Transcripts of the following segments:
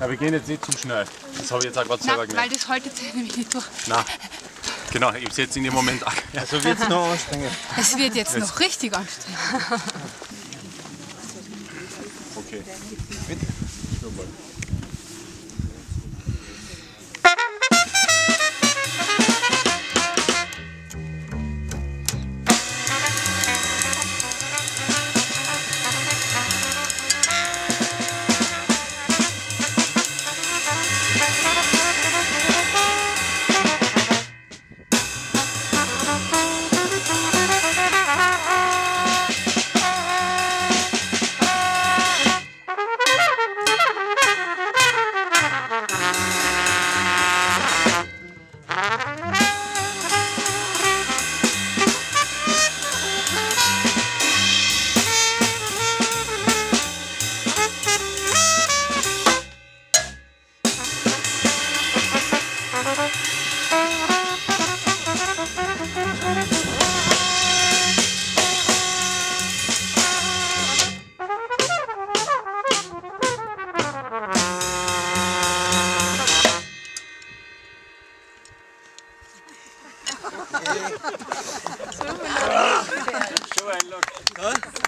Ja, wir gehen jetzt nicht zu schnell. Das habe ich jetzt auch gerade selber Nein, weil gemerkt. das haltet sich nämlich nicht durch. Nein. Genau, ich jetzt in dem Moment. Ja. Also wird es noch anstrengend. Es wird jetzt noch richtig anstrengend. Okay. Show and look. Huh?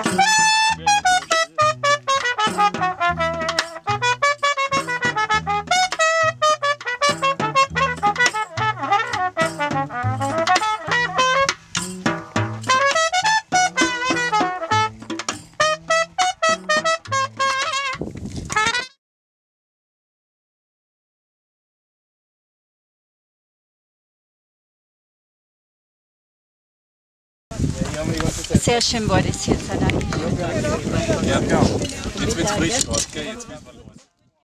Ah! Sehr schön war das jetzt allein. Ja, ja. Jetzt wird's frisch. Okay, jetzt